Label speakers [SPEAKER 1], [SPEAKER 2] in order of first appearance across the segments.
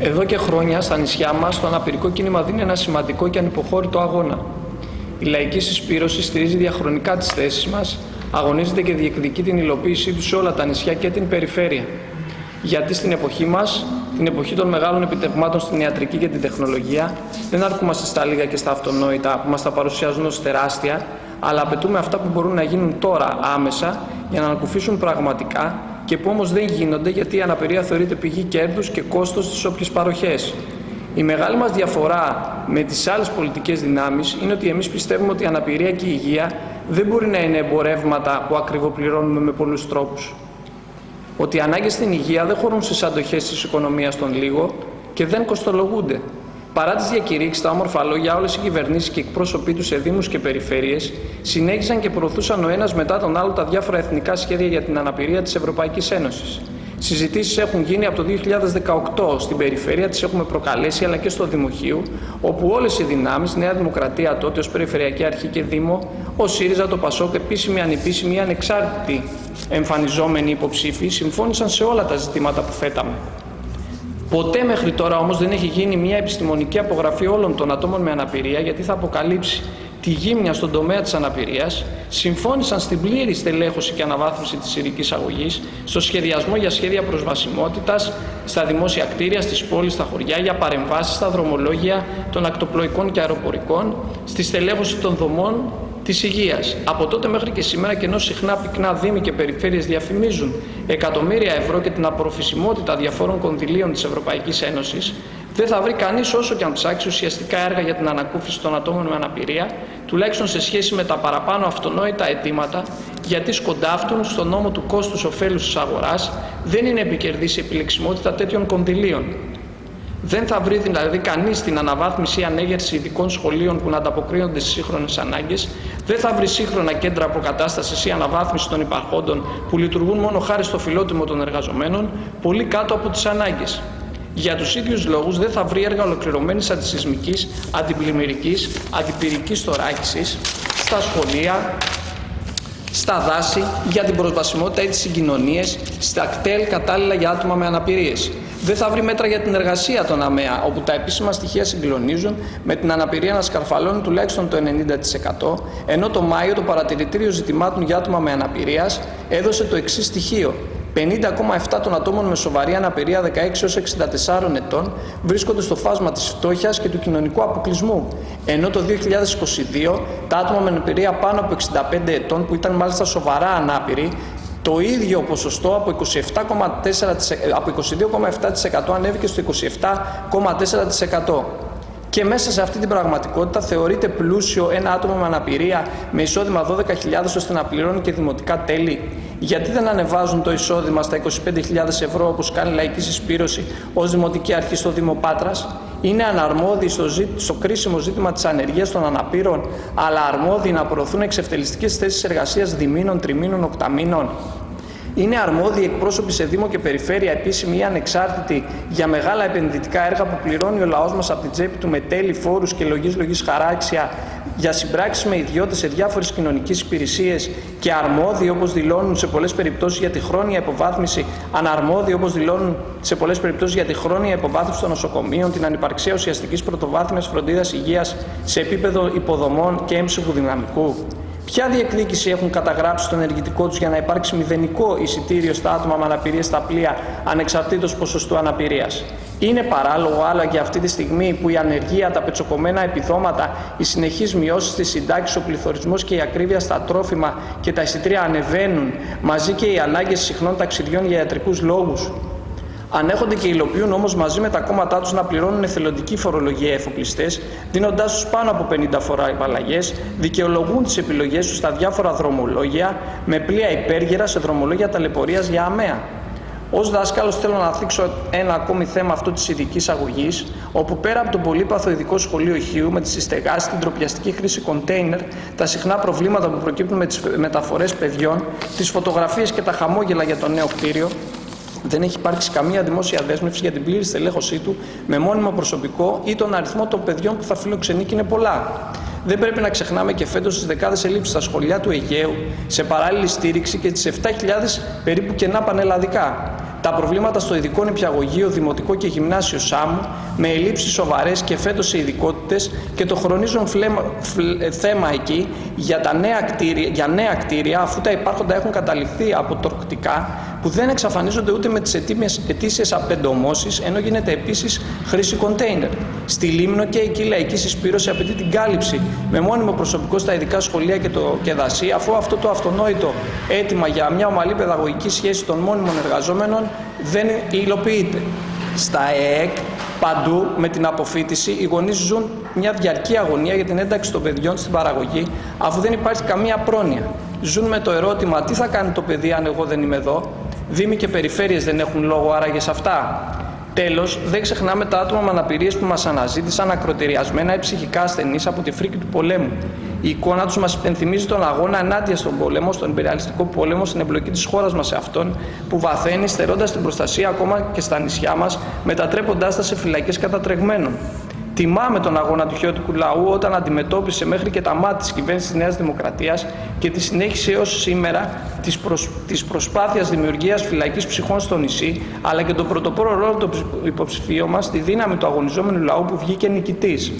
[SPEAKER 1] Εδώ και χρόνια στα νησιά μας το αναπηρικό κίνημα δίνει ένα σημαντικό και ανυποχώρητο αγώνα. Η λαϊκή συσπήρωση στηρίζει διαχρονικά τις θέσεις μας, αγωνίζεται και διεκδικεί την υλοποίησή τους σε όλα τα νησιά και την περιφέρεια. Γιατί στην εποχή μας, την εποχή των μεγάλων επιτευγμάτων στην ιατρική και την τεχνολογία, δεν αρκούμαστε στα λίγα και στα αυτονόητα που μας τα παρουσιάζουν ως τεράστια, αλλά απαιτούμε αυτά που μπορούν να γίνουν τώρα άμεσα για να ανακουφίσουν πραγματικά και που όμως δεν γίνονται γιατί η αναπηρία θεωρείται πηγή κέρδους και κόστος στις όποιες παροχές. Η μεγάλη μας διαφορά με τις άλλες πολιτικές δυνάμεις είναι ότι εμείς πιστεύουμε ότι η αναπηρία και η υγεία δεν μπορεί να είναι εμπορεύματα που ακριβοπληρώνουμε με πολλούς τρόπους. Ότι οι ανάγκες στην υγεία δεν χωρούν στις αντοχές της οικονομίας των λίγων και δεν κοστολογούνται. Παρά τις διακηρύξεις, τα όμορφα λόγια, όλες οι κυβερνήσεις και εκπρόσωποι τους σε Δήμους και Περιφέρειες συνέχισαν και προωθούσαν ο ένας μετά τον άλλο τα διάφορα εθνικά σχέδια για την αναπηρία της Ευρωπαϊκής Ένωσης. Συζητήσεις έχουν γίνει από το 2018 στην περιφέρεια, τις έχουμε προκαλέσει, αλλά και στο Δημοχείο, όπου όλες οι δυνάμεις, Νέα Δημοκρατία τότε ως Περιφερειακή Αρχή και Δήμο, ο ΣΥΡΙΖΑ, το ΠΑΣΟΚ, επίσημη, ανεπίσημη ή ανεξάρτητη εμφανιζόμενοι υποψήφοι, συμφώνησαν σε όλα τα ζητήματα που θέταμε. Ποτέ μέχρι τώρα όμως δεν έχει γίνει μια επιστημονική απογραφή όλων των ατόμων με αναπηρία γιατί θα αποκαλύψει τη γύμνια στον τομέα της αναπηρίας, συμφώνησαν στην πλήρη στελέχωση και αναβάθμιση της ειδικής αγωγής, στο σχεδιασμό για σχέδια προσβασιμότητας, στα δημόσια κτίρια, στις πόλεις, στα χωριά, για παρεμβάσεις στα δρομολόγια των ακτοπλοϊκών και αεροπορικών, στη στελέχωση των δομών της υγείας. Από τότε μέχρι και σήμερα, και ενώ συχνά πυκνά δήμοι και περιφέρειες διαφημίζουν εκατομμύρια ευρώ και την απορροφησιμότητα διαφόρων κονδυλίων της Ευρωπαϊκής Ένωσης, δεν θα βρει κανείς όσο και αν ψάξει ουσιαστικά έργα για την ανακούφιση των ατόμων με αναπηρία, τουλάχιστον σε σχέση με τα παραπάνω αυτονόητα αιτήματα, γιατί σκοντάφτουν στον νόμο του κόστου ωφέλου της αγοράς, δεν είναι επικερδής η επιλεξιμότητα τέτοιων κονδυλίων. Δεν θα βρει δηλαδή κανείς την αναβάθμιση ή ανέγερση ειδικών σχολείων που να ανταποκρίνονται στις σύγχρονες ανάγκες, δεν θα βρει σύγχρονα κέντρα αποκατάστασης ή αναβάθμιση των υπαρχόντων που λειτουργούν μόνο χάρη στο φιλότιμο των εργαζομένων, πολύ κάτω από τις ανάγκες. Για τους ίδιους λόγους δεν θα βρει έργα ολοκληρωμένης αντισυσμικής, αντιπλημμυρικής, αντιπυρικής θωράκισης στα σχολεία, στα δάση, για την προσβασιμότητα ή τις συγκοινωνίες, στα κτέλ κατάλληλα για άτομα με αναπηρίες. Δεν θα βρει μέτρα για την εργασία των ΑΜΕΑ, όπου τα επίσημα στοιχεία συγκλονίζουν με την αναπηρία να σκαρφαλώνει τουλάχιστον το 90%, ενώ το Μάιο το Παρατηρητήριο Ζητημάτων για άτομα με αναπηρίας έδωσε το εξής στοιχείο. 50,7 των ατόμων με σοβαρή αναπηρία 16 έως 64 ετών βρίσκονται στο φάσμα της φτώχειας και του κοινωνικού αποκλεισμού. Ενώ το 2022 τα άτομα με αναπηρία πάνω από 65 ετών που ήταν μάλιστα σοβαρά ανάπηροι το ίδιο ποσοστό από, 22,7% ανέβηκε στο 27,4%. Και μέσα σε αυτή την πραγματικότητα θεωρείται πλούσιο ένα άτομο με αναπηρία με εισόδημα 12.000 ώστε να πληρώνει και δημοτικά τέλη. Γιατί δεν ανεβάζουν το εισόδημα στα 25.000 ευρώ όπως κάνει η λαϊκής συσπήρωση ως δημοτική αρχή στο Δήμο Πάτρας; Είναι αναρμόδιοι στο, στο κρίσιμο ζήτημα της ανεργίας των αναπήρων, αλλά αρμόδιοι να προωθούν εξευτελιστικές θέσεις εργασίας διμήνων, τριμήνων, οκταμήνων. Είναι αρμόδιοι εκπρόσωποι σε Δήμο και Περιφέρεια, επίσημοι ή ανεξάρτητοι, για μεγάλα επενδυτικά έργα που πληρώνει ο λαός μας από την τσέπη του με τέλη, φόρους και λογής λογής χαράξια, για συμπράξεις με ιδιώτες σε διάφορες κοινωνικές υπηρεσίες και αρμόδιοι όπως δηλώνουν σε πολλές περιπτώσεις για τη χρόνια υποβάθμιση, αναρμόδιοι όπως δηλώνουν σε πολλές περιπτώσεις για τη χρόνια υποβάθμιση των νοσοκομείων, την ανυπαρξία ουσιαστικής πρωτοβάθμιας φροντίδας υγείας σε επίπεδο υποδομών και έμψυχου δυναμικού. Ποια διεκδίκηση έχουν καταγράψει στο ενεργητικό τους για να υπάρξει μηδενικό εισιτήριο στα άτομα με αναπηρία στα πλοία ανεξαρτήτως ποσοστού αναπηρίας; Είναι παράλογο άλλα και αυτή τη στιγμή που η ανεργία, τα πετσοκομμένα επιδόματα, οι συνεχείς μειώσεις της συντάξης, ο πληθωρισμός και η ακρίβεια στα τρόφιμα και τα εισιτήρια ανεβαίνουν, μαζί και οι ανάγκες συχνών ταξιδιών για ιατρικούς λόγους; Ανέχονται και υλοποιούν όμως μαζί με τα κόμματά τους να πληρώνουν εθελοντική φορολογία εφοπλιστές, δίνοντάς τους πάνω από 50 φορά υπαλλαγές, δικαιολογούν τις επιλογές τους στα διάφορα δρομολόγια με πλοία υπέργερα σε δρομολόγια ταλαιπωρίας για αμαία. Ω δάσκαλος, θέλω να θίξω ένα ακόμη θέμα αυτό της ειδικής αγωγής, όπου πέρα από τον πολύπαθο ειδικό σχολείο ηχείου με τη συστεγάση, την τροπιαστική χρήση κοντέινερ, τα συχνά προβλήματα που προκύπτουν με τις μεταφορές παιδιών, τις φωτογραφίες και τα χαμόγελα για το νέο κτίριο, δεν έχει υπάρξει καμία δημόσια δέσμευση για την πλήρη στελέχωσή του με μόνιμο προσωπικό ή τον αριθμό των παιδιών που θα φιλοξενεί και είναι πολλά. Δεν πρέπει να ξεχνάμε και φέτος τις δεκάδες ελλείψεις στα σχολεία του Αιγαίου σε παράλληλη στήριξη και τις 7.000 περίπου κενά πανελλαδικά. τα προβλήματα στο ειδικό νηπιαγωγείο, δημοτικό και γυμνάσιο ΣΑΜ, με ελλείψεις σοβαρές και φέτος σε ειδικότητες και το χρονίζον φλέμα, θέμα εκεί για, τα νέα κτίρια, για νέα κτίρια, αφού τα υπάρχοντα έχουν καταληφθεί από τορκτικά, που δεν εξαφανίζονται ούτε με τις ετήσιες απεντομώσεις, ενώ γίνεται επίσης χρήση κοντέινερ. Στη Λίμνο και εκεί η λαϊκή συσπήρωση απαιτεί την κάλυψη με μόνιμο προσωπικό στα ειδικά σχολεία και, το, και δασί, αφού αυτό το αυτονόητο αίτημα για μια ομαλή παιδαγωγική σχέση των μόνιμων εργαζόμενων δεν υλοποιείται. Στα ΕΕΚ παντού με την αποφύτιση οι γονείς ζουν μια διαρκή αγωνία για την ένταξη των παιδιών στην παραγωγή αφού δεν υπάρχει καμία πρόνοια. Ζουν με το ερώτημα τι θα κάνει το παιδί αν εγώ δεν είμαι εδώ. Δήμοι και περιφέρειες δεν έχουν λόγο άραγε σε αυτά. Τέλος, δεν ξεχνάμε τα άτομα με αναπηρίες που μας αναζήτησαν ακροτηριασμένα ή ψυχικά ασθενείς από τη φρίκη του πολέμου. Η εικόνα τους μας υπενθυμίζει τον αγώνα ενάντια στον πόλεμο, στον υπεριαλιστικό πόλεμο, στην εμπλοκή της χώρας μας σε αυτόν, που βαθαίνει στερώντας την προστασία ακόμα και στα νησιά μας, μετατρέποντάς τα σε φυλακές κατατρεγμένων. Τιμάμε τον αγώνα του χιώτικου λαού όταν αντιμετώπισε μέχρι και τα μάτια της κυβέρνησης της Νέας Δημοκρατίας και τη συνέχισε έως σήμερα τη προσ... προσπάθεια δημιουργίας φυλακής ψυχών στο νησί, αλλά και τον πρωτοπόρο ρόλο του υποψηφίου μας στη δύναμη του αγωνιζόμενου λαού που βγήκε νικητής.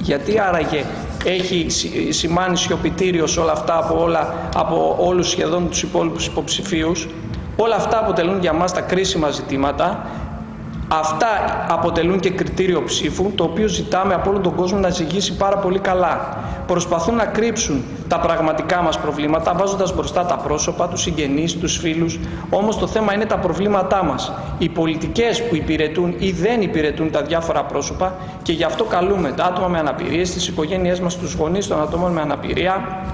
[SPEAKER 1] Γιατί άραγε έχει σημάνει σιωπητήριο σε όλα αυτά από, όλα, από όλους σχεδόν τους υπόλοιπους υποψηφίους; Όλα αυτά αποτελούν για μας τα κρίσιμα ζητήματα Αυτά αποτελούν και κριτήριο ψήφου, το οποίο ζητάμε από όλο τον κόσμο να ζυγίσει πάρα πολύ καλά. Προσπαθούν να κρύψουν τα πραγματικά μας προβλήματα, βάζοντας μπροστά τα πρόσωπα, τους συγγενείς, τους φίλους. Όμως το θέμα είναι τα προβλήματά μας. Οι πολιτικές που υπηρετούν ή δεν υπηρετούν τα διάφορα πρόσωπα και γι' αυτό καλούμε τα άτομα με αναπηρίες, τις οικογένειές μας, τους γονείς των ατόμων με αναπηρία,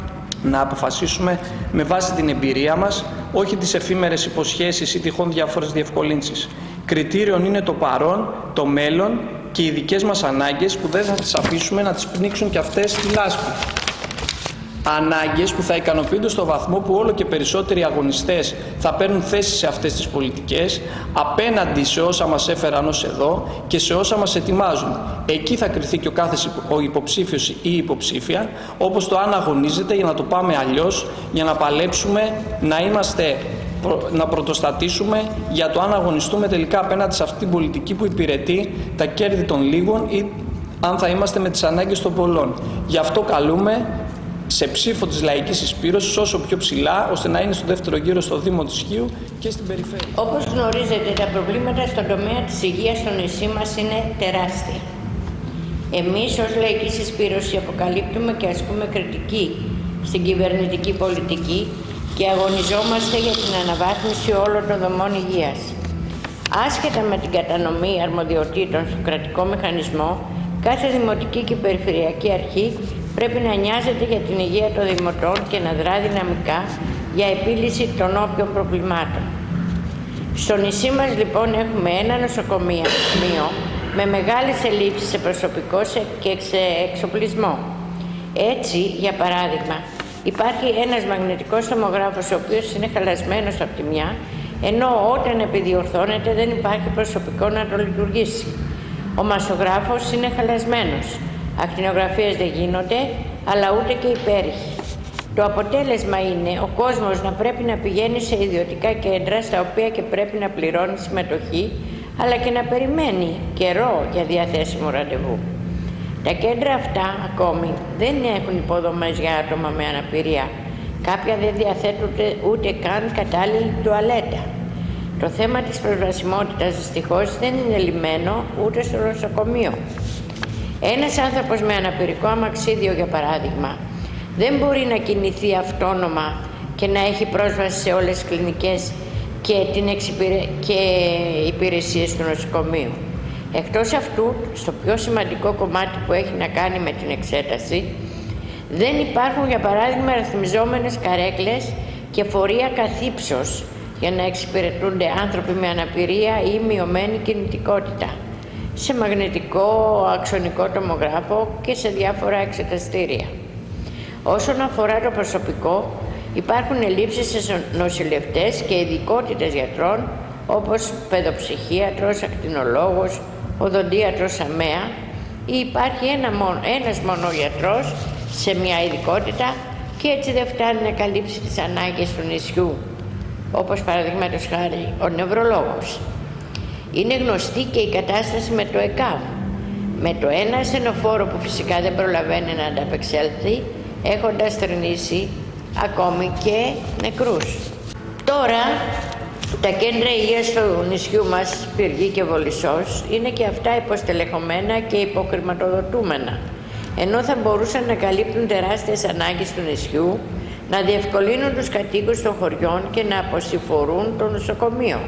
[SPEAKER 1] να αποφασίσουμε με βάση την εμπειρία μας, όχι τις εφήμερες υποσχέσεις ή τυχόν διάφορες διευκολύνσεις. Κριτήριον είναι το παρόν, το μέλλον και οι δικές μας ανάγκες που δεν θα τις αφήσουμε να τις πνίξουν και αυτές τη λάσπη. Ανάγκες που θα ικανοποιούνται στο βαθμό που όλο και περισσότεροι αγωνιστές θα παίρνουν θέση σε αυτές τις πολιτικές απέναντι σε όσα μας έφεραν ως εδώ και σε όσα μας ετοιμάζουν. Εκεί θα κριθεί και ο κάθε ο υποψήφιος ή η υποψήφια όπως το αν αγωνίζεται για να το πάμε αλλιώς, για να παλέψουμε να είμαστε να πρωτοστατήσουμε για το αν αγωνιστούμε τελικά απέναντι σε αυτή την πολιτική που υπηρετεί τα κέρδη των λίγων ή αν θα είμαστε με τις ανάγκες των πολλών. Γι' αυτό καλούμε σε ψήφο της λαϊκής εισπύρωσης όσο πιο ψηλά, ώστε να είναι στο δεύτερο γύρο στο Δήμο του Χίου και στην περιφέρεια.
[SPEAKER 2] Όπως γνωρίζετε, τα προβλήματα στον τομέα της υγείας στο νησί μας είναι τεράστια. Εμείς ως λαϊκής εισπύρωση αποκαλύπτουμε και ασκούμε κριτική στην κυβερνητική πολιτική και αγωνιζόμαστε για την αναβάθμιση όλων των δομών υγείας. Άσχετα με την κατανομή αρμοδιοτήτων στο κρατικό μηχανισμό, κάθε δημοτική και περιφερειακή αρχή πρέπει να νοιάζεται για την υγεία των δημοτών και να δρά δυναμικά για επίλυση των όποιων προβλημάτων. Στο νησί μας λοιπόν έχουμε ένα νοσοκομείο με μεγάλες ελλείψεις σε προσωπικό και σε εξοπλισμό. Έτσι, για παράδειγμα, Υπάρχει ένας μαγνητικός τομογράφος ο οποίος είναι χαλασμένος από τη μια, ενώ όταν επιδιορθώνεται δεν υπάρχει προσωπικό να το λειτουργήσει. Ο μασογράφος είναι χαλασμένος. Ακτινογραφίες δεν γίνονται, αλλά ούτε και υπέροχοι. Το αποτέλεσμα είναι ο κόσμος να πρέπει να πηγαίνει σε ιδιωτικά κέντρα στα οποία και πρέπει να πληρώνει συμμετοχή, αλλά και να περιμένει καιρό για διαθέσιμο ραντεβού. Τα κέντρα αυτά ακόμη δεν έχουν υποδομές για άτομα με αναπηρία. Κάποια δεν διαθέτουν ούτε καν κατάλληλη τουαλέτα. Το θέμα της προσβασιμότητας δυστυχώς δεν είναι λυμένο ούτε στο νοσοκομείο. Ένας άνθρωπος με αναπηρικό αμαξίδιο, για παράδειγμα, δεν μπορεί να κινηθεί αυτόνομα και να έχει πρόσβαση σε όλες τις κλινικές και, την και υπηρεσίες του νοσοκομείου. Εκτός αυτού, στο πιο σημαντικό κομμάτι που έχει να κάνει με την εξέταση, δεν υπάρχουν για παράδειγμα ρυθμιζόμενες καρέκλες και φορεία καθύψος για να εξυπηρετούνται άνθρωποι με αναπηρία ή μειωμένη κινητικότητα σε μαγνητικό, αξονικό τομογράφο και σε διάφορα εξεταστήρια. Όσον αφορά το προσωπικό, υπάρχουν ελλείψεις σε νοσηλευτές και ειδικότητες γιατρών όπως παιδοψυχίατρος, ακτινολόγος, οδοντίατρος αμαία ή υπάρχει ένα μόνο, ένας μόνο γιατρός σε μια ειδικότητα και έτσι δεν φτάνει να καλύψει τις ανάγκες του νησιού. όπως παραδείγματος χάρη ο νευρολόγος. Είναι γνωστή και η κατάσταση με το ΕΚΑΒ, με το ένα ασθενοφόρο που φυσικά δεν προλαβαίνει να ανταπεξέλθει, έχοντας τρενήσει ακόμη και νεκρούς. Τώρα τα κέντρα υγείας του νησιού μας, Πυργή και Βολισσός, είναι και αυτά υποστελεχωμένα και υποχρηματοδοτούμενα, ενώ θα μπορούσαν να καλύπτουν τεράστιες ανάγκες του νησιού, να διευκολύνουν τους κατοίκους των χωριών και να αποσυφορούν το νοσοκομείο.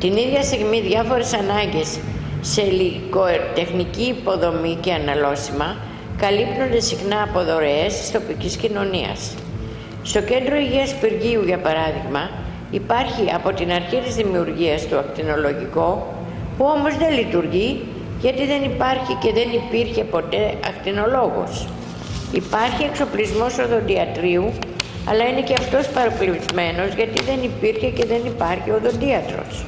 [SPEAKER 2] Την ίδια στιγμή διάφορες ανάγκες σε υλικοτεχνική υποδομή και αναλώσιμα καλύπτονται συχνά από δωρεές της τοπικής κοινωνίας. Στο κέντρο υγείας Πυργίου, για παράδειγμα, υπάρχει από την αρχή της δημιουργίας του ακτινολογικό, που όμως δεν λειτουργεί γιατί δεν υπάρχει και δεν υπήρχε ποτέ ακτινολόγος. Υπάρχει εξοπλισμός οδοντιατρίου, αλλά είναι και αυτός παροπλισμένος γιατί δεν υπήρχε και δεν υπάρχει οδοντίατρος.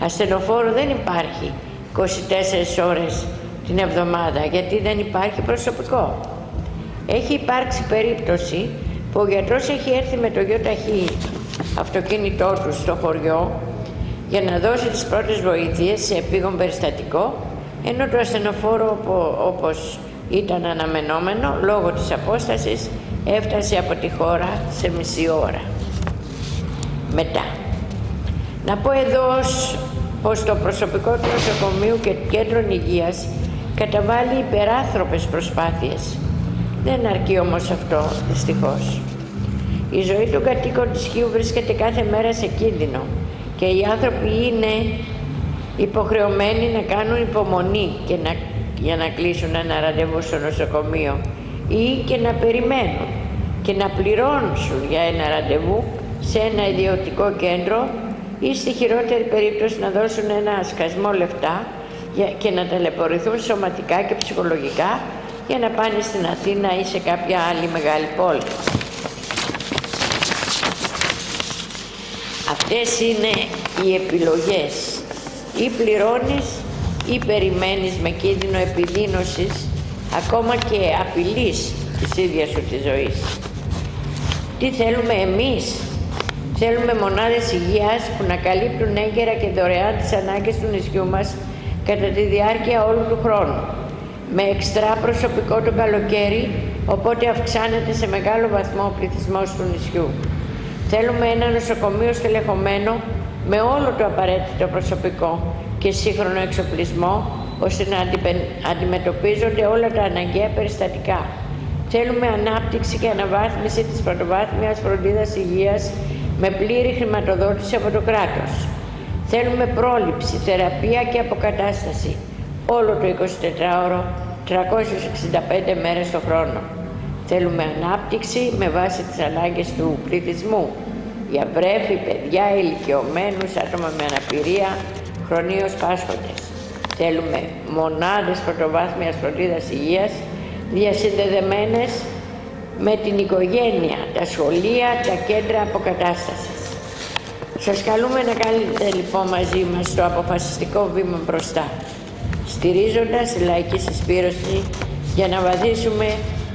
[SPEAKER 2] Ασθενοφόρο δεν υπάρχει 24 ώρες την εβδομάδα γιατί δεν υπάρχει προσωπικό. Έχει υπάρξει περίπτωση που ο γιατρός έχει έρθει με το γιο ταχύ αυτοκίνητό τους στο χωριό για να δώσει τις πρώτες βοήθειες σε επίγον περιστατικό ενώ το ασθενοφόρο όπως ήταν αναμενόμενο λόγω της απόστασης έφτασε από τη χώρα σε μισή ώρα. Μετά. Να πω εδώ πως το προσωπικό του νοσοκομείου και κέντρων υγείας καταβάλει υπεράνθρωπες προσπάθειες. Δεν αρκεί όμως αυτό, δυστυχώς. Η ζωή των κατοίκων της Χίου βρίσκεται κάθε μέρα σε κίνδυνο και οι άνθρωποι είναι υποχρεωμένοι να κάνουν υπομονή και να, για να κλείσουν ένα ραντεβού στο νοσοκομείο ή και να περιμένουν και να πληρώνουν για ένα ραντεβού σε ένα ιδιωτικό κέντρο ή στη χειρότερη περίπτωση να δώσουν ένα ασκασμό λεφτά και να ταλαιπωρηθούν σωματικά και ψυχολογικά για να πάνε στην Αθήνα ή σε κάποια άλλη μεγάλη πόλη. Αυτές είναι οι επιλογές. Ή πληρώνεις ή περιμένεις με κίνδυνο επιδίνωσης ακόμα και απειλής της ίδιας σου της ζωής. Τι θέλουμε εμείς; Θέλουμε μονάδες υγείας που να καλύπτουν έγκαιρα και δωρεάν τις ανάγκες του νησιού μας κατά τη διάρκεια όλου του χρόνου. Με εξτρά προσωπικό το καλοκαίρι, οπότε αυξάνεται σε μεγάλο βαθμό ο πληθυσμός του νησιού. Θέλουμε ένα νοσοκομείο στελεχωμένο με όλο το απαραίτητο προσωπικό και σύγχρονο εξοπλισμό, ώστε να αντιμετωπίζονται όλα τα αναγκαία περιστατικά. Θέλουμε ανάπτυξη και αναβάθμιση της πρωτοβάθμιας φροντίδας υγείας με πλήρη χρηματοδότηση από το κράτος. Θέλουμε πρόληψη, θεραπεία και αποκατάσταση όλο το 24ωρο, 365 μέρες το χρόνο. Θέλουμε ανάπτυξη με βάση τις ανάγκες του πληθυσμού για βρέφη, παιδιά, ηλικιωμένους, άτομα με αναπηρία, χρονίως πάσχοντες. Θέλουμε μονάδες πρωτοβάθμιας φροντίδας υγείας διασυνδεδεμένες με την οικογένεια, τα σχολεία, τα κέντρα αποκατάστασης. Σας καλούμε να κάνετε λοιπόν μαζί μας το αποφασιστικό βήμα μπροστά, στηρίζοντας τη λαϊκή συσπήρωση για να βαδίσουμε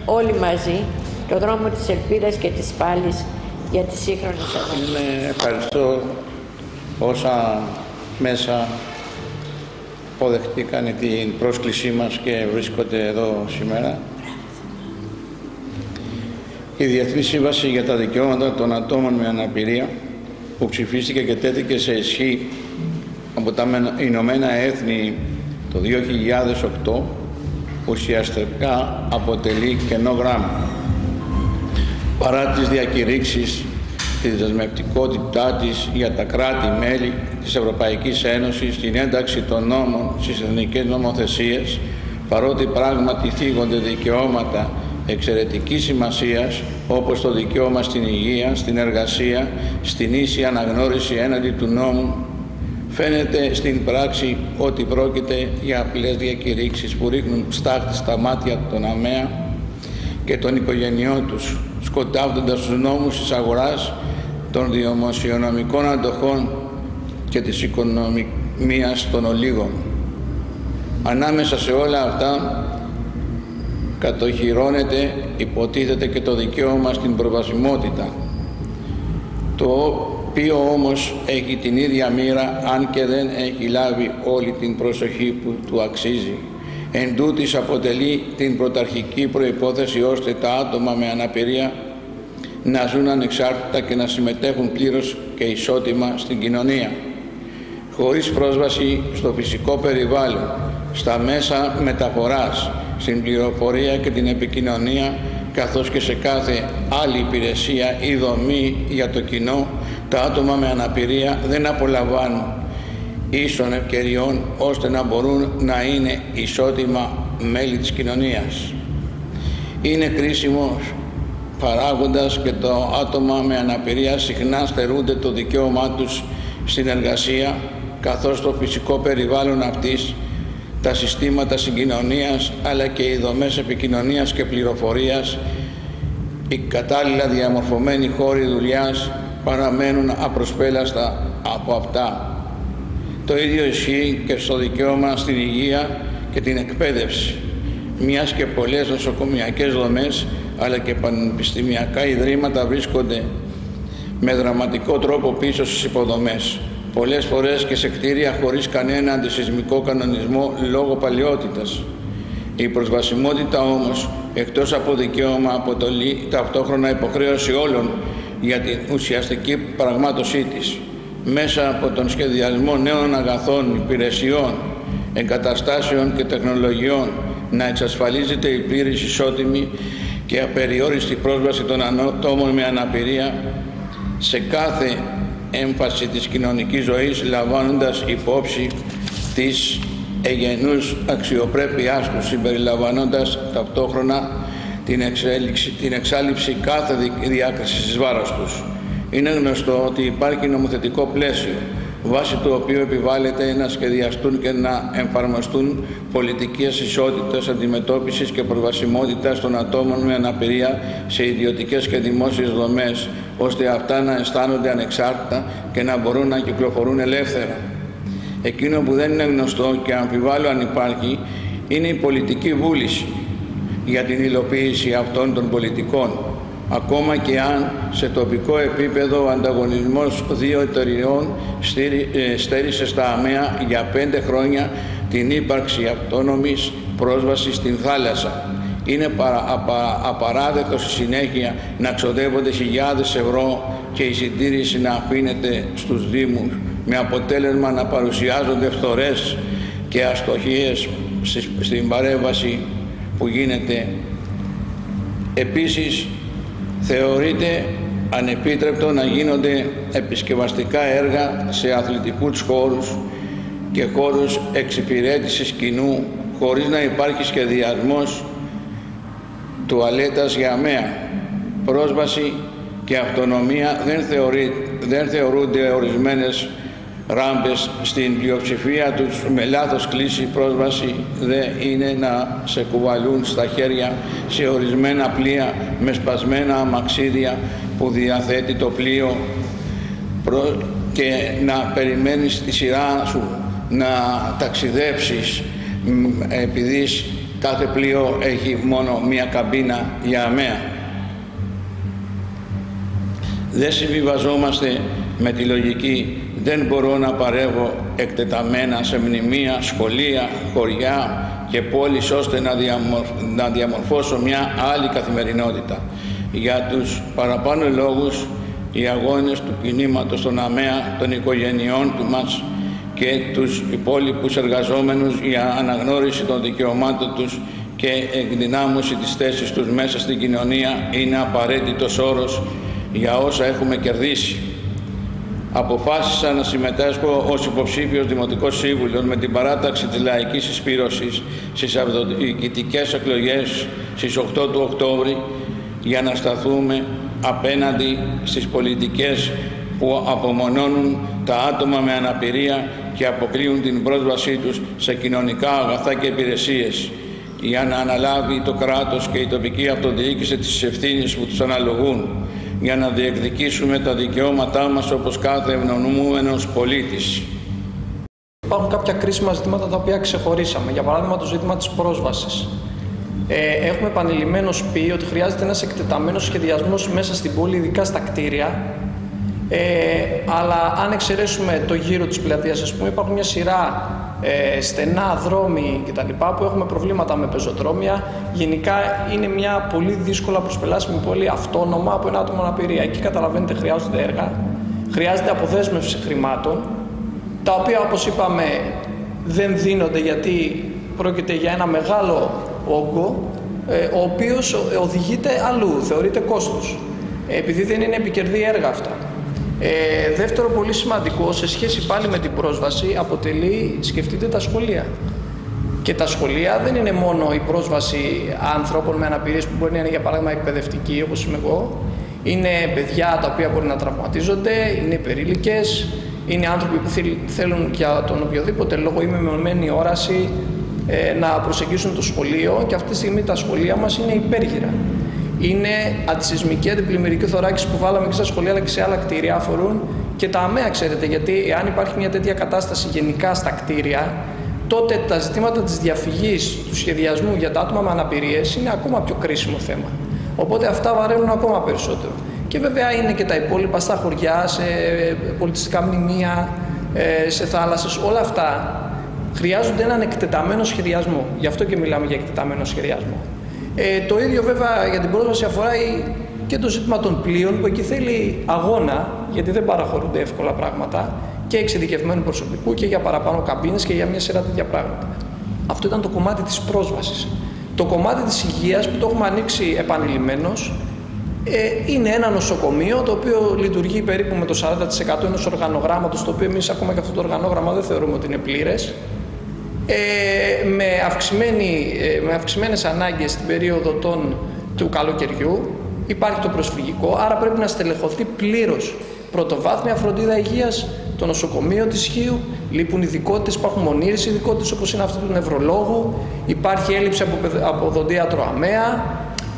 [SPEAKER 2] όλοι μαζί το δρόμο της ελπίδας και της πάλης για τη σύγχρονη αγώνα.
[SPEAKER 3] Ναι, ευχαριστώ όσα μέσα αποδεχτήκαν την πρόσκλησή μας και βρίσκονται εδώ σήμερα. Η Διεθνή Σύμβαση για τα Δικαιώματα των Ατόμων με Αναπηρία που ψηφίστηκε και τέθηκε σε ισχύ από τα Ηνωμένα Έθνη το 2008 ουσιαστικά αποτελεί κενό γράμμα. Παρά τις διακηρύξεις τη δεσμευτικότητά της για τα κράτη-μέλη της Ευρωπαϊκής Ένωσης στην ένταξη των νόμων στις εθνικές νομοθεσίες, παρότι πράγματι θίγονται δικαιώματα εξαιρετικής σημασίας, όπως το δικαίωμα στην υγεία, στην εργασία, στην ίση αναγνώριση έναντι του νόμου, Φαίνεται στην πράξη ότι πρόκειται για απλές διακηρύξεις που ρίχνουν στάχτη στα μάτια των ΑΜΕΑ και των οικογενειών τους, σκοτάβοντας τους νόμους της αγοράς, των δημοσιονομικών αντοχών και της οικονομίας των ολίγων. Ανάμεσα σε όλα αυτά κατοχυρώνεται, υποτίθεται και το δικαίωμα στην προβασιμότητα. Το οποίο όμως έχει την ίδια μοίρα αν και δεν έχει λάβει όλη την προσοχή που του αξίζει. Εν τούτης αποτελεί την πρωταρχική προϋπόθεση ώστε τα άτομα με αναπηρία να ζουν ανεξάρτητα και να συμμετέχουν πλήρως και ισότιμα στην κοινωνία. Χωρίς πρόσβαση στο φυσικό περιβάλλον, στα μέσα μεταφοράς, στην πληροφορία και την επικοινωνία, καθώς και σε κάθε άλλη υπηρεσία ή δομή για το κοινό, τα άτομα με αναπηρία δεν απολαμβάνουν ίσων ευκαιριών ώστε να μπορούν να είναι ισότιμα μέλη της κοινωνίας. Είναι κρίσιμος παράγοντας και το άτομα με αναπηρία συχνά στερούνται το δικαίωμά τους στην εργασία καθώς το φυσικό περιβάλλον αυτής, τα συστήματα συγκοινωνίας αλλά και οι δομές επικοινωνίας και πληροφορίας, οι κατάλληλα διαμορφωμένοι χώροι δουλειάς παραμένουν απροσπέλαστα από αυτά. Το ίδιο ισχύει και στο δικαίωμα στην υγεία και την εκπαίδευση, μιας και πολλές νοσοκομιακές δομές αλλά και πανεπιστημιακά ιδρύματα βρίσκονται με δραματικό τρόπο πίσω στις υποδομές. Πολλές φορές και σε κτίρια χωρίς κανένα αντισυσμικό κανονισμό λόγω παλαιότητας. Η προσβασιμότητα όμως, εκτός από δικαίωμα, αποτελεί ταυτόχρονα υποχρέωση όλων για την ουσιαστική πραγμάτωσή της. Μέσα από τον σχεδιασμό νέων αγαθών, υπηρεσιών, εγκαταστάσεων και τεχνολογιών να εξασφαλίζεται η πλήρης ισότιμη και απεριόριστη πρόσβαση των ατόμων με αναπηρία σε κάθε έμφαση της κοινωνικής ζωής λαμβάνοντας υπόψη της εγενούς αξιοπρέπειάς τους συμπεριλαμβάνοντας ταυτόχρονα την, εξέλιξη, την εξάλληψη κάθε διάκρισης της βάρος τους. Είναι γνωστό ότι υπάρχει νομοθετικό πλαίσιο βάσει του οποίου επιβάλλεται να σχεδιαστούν και να εφαρμοστούν πολιτικές ισότητας, αντιμετώπισης και προβασιμότητας των ατόμων με αναπηρία σε ιδιωτικές και δημόσιες δομές, ώστε αυτά να αισθάνονται ανεξάρτητα και να μπορούν να κυκλοφορούν ελεύθερα. Εκείνο που δεν είναι γνωστό και αμφιβάλλω αν υπάρχει, είναι η πολιτική βούληση για την υλοποίηση αυτών των πολιτικών ακόμα και αν σε τοπικό επίπεδο ο ανταγωνισμός δύο εταιριών ε, στέρισε στα ΑΜΕΑ για πέντε χρόνια την ύπαρξη αυτόνομης πρόσβασης στην θάλασσα. Είναι απαράδεκτο στη συνέχεια να ξοδεύονται χιλιάδες ευρώ και η συντήρηση να αφήνεται στους Δήμους με αποτέλεσμα να παρουσιάζονται φθορές και αστοχίες στην παρέμβαση που γίνεται. Επίσης, θεωρείται ανεπίτρεπτο να γίνονται επισκευαστικά έργα σε αθλητικούς χώρους και χώρους εξυπηρέτησης κοινού χωρίς να υπάρχει σχεδιασμός τουαλέτας για αμαία. Πρόσβαση και αυτονομία δεν, θεωρεί, δεν θεωρούνται ορισμένες ράμπες στην πλειοψηφία τους με λάθος κλίση πρόσβαση δεν είναι να σε κουβαλούν στα χέρια σε ορισμένα πλοία με σπασμένα αμαξίδια που διαθέτει το πλοίο και να περιμένεις τη σειρά σου να ταξιδέψεις επειδή κάθε πλοίο έχει μόνο μία καμπίνα για αμαία. Δεν συμβιβαζόμαστε με τη λογική δεν μπορώ να παρεύω εκτεταμένα σε μνημεία, σχολεία, χωριά και πόλεις ώστε να, να διαμορφώσω μια άλλη καθημερινότητα. Για τους παραπάνω λόγους, οι αγώνες του κινήματος των ΑΜΕΑ, των οικογενειών του μας και τους υπόλοιπους εργαζόμενους για αναγνώριση των δικαιωμάτων τους και εκδυνάμωση της θέσης τους μέσα στην κοινωνία είναι απαραίτητος όρος για όσα έχουμε κερδίσει αποφάσισα να συμμετέσχω ως υποψήφιος Δημοτικός Σύμβουλος με την παράταξη της Λαϊκής Εισπύρωσης στις αυτοδιοικητικές εκλογές στις 8 του Οκτώβρη για να σταθούμε απέναντι στις πολιτικές που απομονώνουν τα άτομα με αναπηρία και αποκλείουν την πρόσβασή τους σε κοινωνικά αγαθά και υπηρεσίες. Για να αναλάβει το κράτος και η τοπική αυτοδιοίκηση τις ευθύνες που τους αναλογούν για να διεκδικήσουμε τα δικαιώματά μας όπως κάθε ευνονούμενος πολίτης.
[SPEAKER 1] Υπάρχουν κάποια κρίσιμα ζητήματα τα οποία ξεχωρίσαμε. Για παράδειγμα, το ζήτημα της πρόσβασης. Ε, έχουμε επανειλημμένως πει ότι χρειάζεται ένας εκτεταμένος σχεδιασμός μέσα στην πόλη, ειδικά στα κτίρια, Ε, αλλά αν εξαιρέσουμε το γύρο της πλατείας, ας πούμε, υπάρχουν μια σειρά ε, στενά δρόμοι κτλ. που έχουμε προβλήματα με πεζοδρόμια. Γενικά είναι μια πολύ δύσκολα προσπελάσιμη πόλη αυτόνομα από ένα άτομο αναπηρία. Εκεί καταλαβαίνετε χρειάζονται έργα, χρειάζεται αποδέσμευση χρημάτων, τα οποία όπως είπαμε δεν δίνονται γιατί πρόκειται για ένα μεγάλο όγκο, ε, ο οποίος οδηγείται αλλού, θεωρείται κόστος, επειδή δεν είναι επικερδή έργα αυτά. Ε, δεύτερο πολύ σημαντικό, σε σχέση πάλι με την πρόσβαση, αποτελεί, σκεφτείτε τα σχολεία. Και τα σχολεία δεν είναι μόνο η πρόσβαση ανθρώπων με αναπηρίες που μπορεί να είναι για παράδειγμα εκπαιδευτική όπως είμαι εγώ. Είναι παιδιά τα οποία μπορεί να τραυματίζονται, είναι υπερήλικες, είναι άνθρωποι που θέλουν για τον οποιοδήποτε λόγο ή με μεμονωμένη όραση ε, να προσεγγίσουν το σχολείο και αυτή τη στιγμή τα σχολεία μας είναι υπέργυρα είναι αντισυσμική αντιπλημμυρική θωράκιση που βάλαμε και στα σχολεία αλλά και σε άλλα κτίρια αφορούν και τα αμαία, ξέρετε, γιατί εάν υπάρχει μια τέτοια κατάσταση γενικά στα κτίρια, τότε τα ζητήματα της διαφυγής του σχεδιασμού για τα άτομα με αναπηρίες είναι ακόμα πιο κρίσιμο θέμα. Οπότε αυτά βαραίνουν ακόμα περισσότερο. Και βέβαια είναι και τα υπόλοιπα στα χωριά, σε πολιτιστικά μνημεία, ε, σε θάλασσες, όλα αυτά χρειάζονται έναν εκτεταμένο σχεδιασμό. Γι' αυτό και μιλάμε για εκτεταμένο σχεδιασμό. Ε, το ίδιο βέβαια για την πρόσβαση αφορά και το ζήτημα των πλοίων που εκεί θέλει αγώνα γιατί δεν παραχωρούνται εύκολα πράγματα και εξειδικευμένου προσωπικού και για παραπάνω καμπίνες και για μια σειρά τέτοια πράγματα. Αυτό ήταν το κομμάτι της πρόσβασης. Το κομμάτι της υγείας που το έχουμε ανοίξει επανειλημμένος ε, είναι ένα νοσοκομείο το οποίο λειτουργεί περίπου με το 40% ενός οργανογράμματος το οποίο εμείς ακόμα και αυτό το οργανόγραμμα δεν θεωρούμε ότι είναι πλήρες ε, με, αυξημένη, ε, με αυξημένες ανάγκες στην περίοδο των, του καλοκαιριού. Υπάρχει το προσφυγικό, άρα πρέπει να στελεχωθεί πλήρως πρωτοβάθμια φροντίδα υγείας, το νοσοκομείο της Χίου, λείπουν ειδικότητες, υπάρχουν μονήρες ειδικότητες όπως είναι αυτή του νευρολόγου, υπάρχει έλλειψη από, από οδοντίατρο αμαία,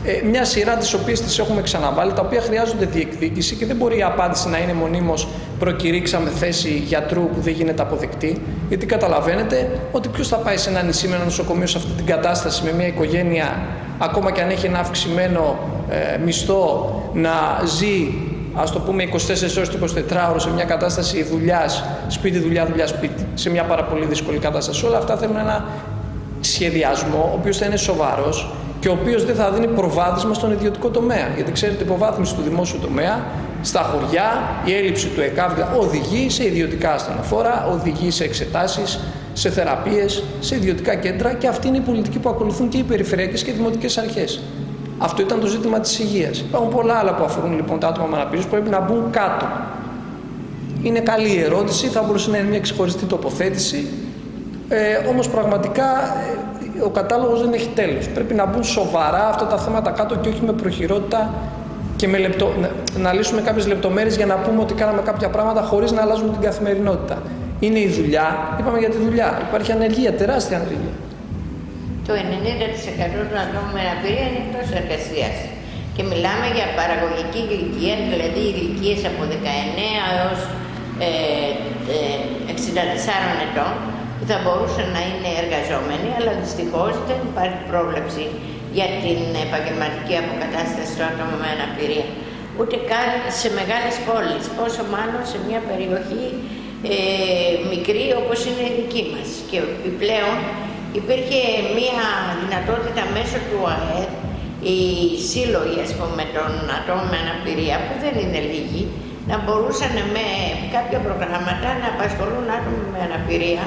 [SPEAKER 1] ε, μια σειρά τις οποίες τις έχουμε ξαναβάλει, τα οποία χρειάζονται διεκδίκηση και δεν μπορεί η απάντηση να είναι μονίμως προκηρύξαμε θέση γιατρού που δεν γίνεται αποδεκτή, γιατί καταλαβαίνετε ότι ποιος θα πάει σε ένα νησί με ένα νοσοκομείο σε αυτή την κατάσταση με μια οικογένεια, ακόμα και αν έχει ένα αυξημένο ε, μισθό, να ζει ας το πούμε 24 ώρες το 24ωρο σε μια κατάσταση δουλειάς, σπίτι, δουλειά, δουλειά, σπίτι, σε μια πάρα πολύ δύσκολη κατάσταση. Όλα αυτά θέλουν ένα σχεδιασμό, ο οποίος θα είναι σοβαρός και ο οποίος δεν θα δίνει προβάδισμα στον ιδιωτικό τομέα. Γιατί ξέρετε, η υποβάθμιση του δημόσιου τομέα στα χωριά, η έλλειψη του ΕΚΑΒ οδηγεί σε ιδιωτικά ασθενοφόρα, οδηγεί σε εξετάσεις, σε θεραπείες, σε ιδιωτικά κέντρα και αυτή είναι η πολιτική που ακολουθούν και οι περιφερειακές και οι δημοτικές αρχές. Αυτό ήταν το ζήτημα της υγείας. Υπάρχουν πολλά άλλα που αφορούν λοιπόν τα άτομα με αναπηρίες που πρέπει να μπουν κάτω. Είναι καλή η ερώτηση, θα μπορούσε να είναι μια ξεχωριστή τοποθέτηση. Ε, όμως πραγματικά ο κατάλογος δεν έχει τέλος. Πρέπει να μπουν σοβαρά αυτά τα θέματα κάτω και όχι με προχειρότητα και με λεπτο... να λύσουμε κάποιες λεπτομέρειες για να πούμε ότι κάναμε κάποια πράγματα χωρίς να αλλάζουμε την καθημερινότητα. Είναι η δουλειά, είπαμε για τη δουλειά. Υπάρχει ανεργία, τεράστια ανεργία.
[SPEAKER 2] Το 90% των ατόμων με αναπηρία είναι εκτός εργασίας. Και μιλάμε για παραγωγική ηλικία, δηλαδή ηλικίες από 19 έως ε, 64 ε, ετών, που θα μπορούσαν να είναι εργαζόμενοι, αλλά δυστυχώς δεν υπάρχει πρόβλεψη για την επαγγελματική αποκατάσταση του άτομου με αναπηρία. Ούτε καν σε μεγάλες πόλεις, πόσο μάλλον σε μια περιοχή ε, μικρή όπως είναι η δική μας. Και επιπλέον υπήρχε μια δυνατότητα μέσω του ΑΕΔ οι σύλλογοι ας πούμε, των ατόμων με αναπηρία, που δεν είναι λίγοι, να μπορούσαν με κάποια προγράμματα να απασχολούν άτομα με αναπηρία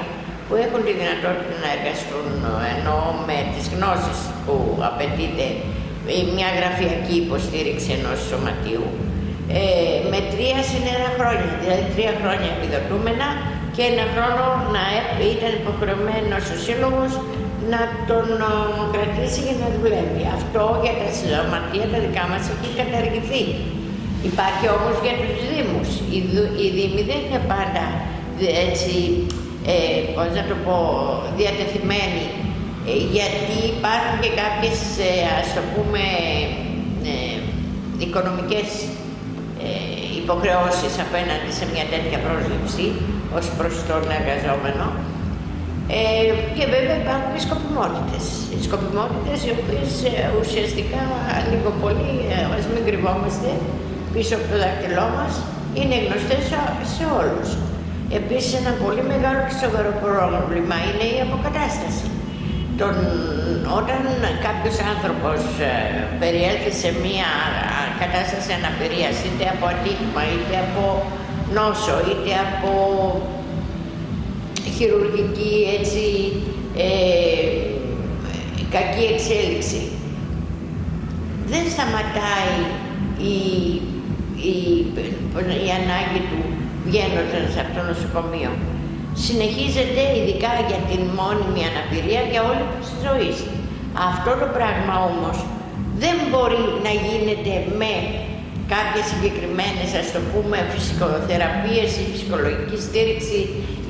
[SPEAKER 2] που έχουν τη δυνατότητα να εργαστούν ενώ με τις γνώσεις που απαιτείται μια γραφειακή υποστήριξη ενός σωματείου ε, με τρία συν ένα χρόνια, δηλαδή τρία χρόνια επιδοτούμενα και ένα χρόνο να ήταν υποχρεωμένος ο σύλλογος να τον κρατήσει για να δουλεύει. Αυτό για τα σωματεία τα δικά μας έχει καταργηθεί. Υπάρχει όμως για τους Δήμους. Οι, οι Δήμοι δεν είναι πάντα έτσι ε, πώς να το πω, διατεθειμένοι ε, γιατί υπάρχουν και κάποιες, ε, ας το πούμε, ε, οικονομικές ε, υποχρεώσεις απέναντι σε μια τέτοια πρόσληψη ως προς τον εργαζόμενο. Ε, και βέβαια υπάρχουν και σκοπιμότητες. Οι σκοπιμότητες οι οποίες ουσιαστικά λίγο πολύ, ας μην κρυβόμαστε, πίσω από το δάχτυλό μας, είναι γνωστές σε όλους. Επίσης ένα πολύ μεγάλο και σοβαρό πρόβλημα είναι η αποκατάσταση. Τον, όταν κάποιος άνθρωπος ε, περιέλθει σε μία κατάσταση αναπηρίας, είτε από ατύχημα, είτε από νόσο, είτε από χειρουργική έτσι, ε, κακή εξέλιξη, δεν σταματάει η, η, η ανάγκη του βγαίνοντα από το νοσοκομείο. Συνεχίζεται ειδικά για την μόνιμη αναπηρία για όλη της ζωής. Αυτό το πράγμα όμως δεν μπορεί να γίνεται με κάποιες συγκεκριμένες, ας το πούμε, φυσικοθεραπείες ή ψυχολογική στήριξη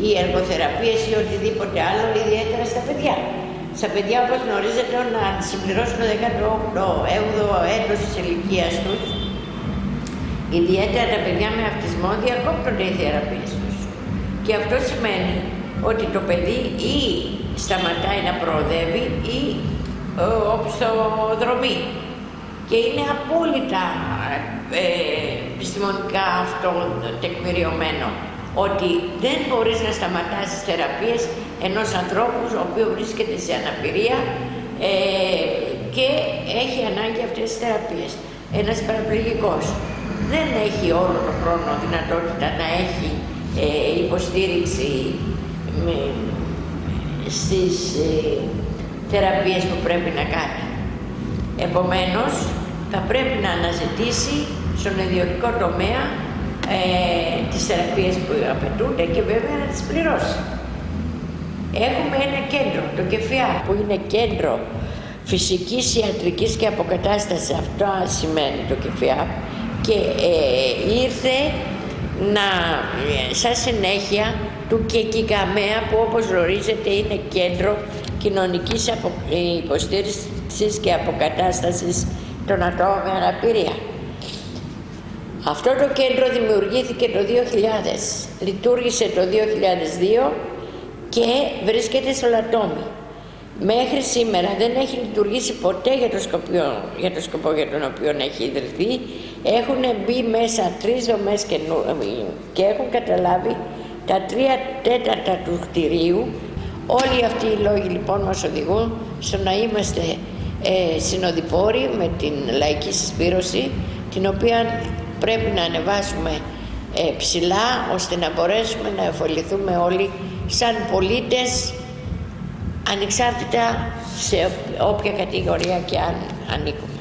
[SPEAKER 2] ή εργοθεραπείες ή οτιδήποτε άλλο, ιδιαίτερα στα παιδιά. Στα παιδιά, όπως γνωρίζετε, να συμπληρώσουν το 18ο έτος της ηλικίας τους, ιδιαίτερα τα παιδιά με αυτισμό, διακόπτονται οι θεραπείες τους. Και αυτό σημαίνει ότι το παιδί ή σταματάει να προοδεύει ή οπισθοδρομεί. Και είναι απόλυτα ε, επιστημονικά αυτό τεκμηριωμένο ότι δεν μπορείς να σταματάσεις θεραπείες ενός ανθρώπου ο οποίος βρίσκεται σε αναπηρία ε, και έχει ανάγκη αυτές τις θεραπείες. Ένας παραπληγικός δεν έχει όλο τον χρόνο δυνατότητα να έχει ε, υποστήριξη με, στις ε, θεραπείες που πρέπει να κάνει. Επομένως, θα πρέπει να αναζητήσει στον ιδιωτικό τομέα ε, τις θεραπείες που απαιτούνται και βέβαια να τις πληρώσει. Έχουμε ένα κέντρο, το ΚΕΦΙΑ, που είναι κέντρο φυσικής ιατρικής και αποκατάστασης. Αυτό σημαίνει το ΚΕΦΙΑ και ε, ήρθε να, σαν συνέχεια του ΚΕΚΙΚΑΜΕΑ που όπως γνωρίζετε είναι κέντρο κοινωνικής απο, υποστήριξης και αποκατάστασης των ατόμων με αναπηρία. Αυτό το κέντρο δημιουργήθηκε το 2000, λειτουργήσε το 2002 και βρίσκεται στο Λατόμι. Μέχρι σήμερα δεν έχει λειτουργήσει ποτέ για το, σκοπό, για το σκοπό για τον οποίο έχει ιδρυθεί. Έχουν μπει μέσα τρεις δομές και, και έχουν καταλάβει τα τρία τέταρτα του κτηρίου. Όλοι αυτοί οι λόγοι λοιπόν μας οδηγούν στο να είμαστε ε, συνοδοιπόροι με την λαϊκή συσπήρωση την οποία πρέπει να ανεβάσουμε ε, ψηλά ώστε να μπορέσουμε να εφοληθούμε όλοι σαν πολίτες ανεξάρτητα σε όποια κατηγορία και αν ανήκουμε.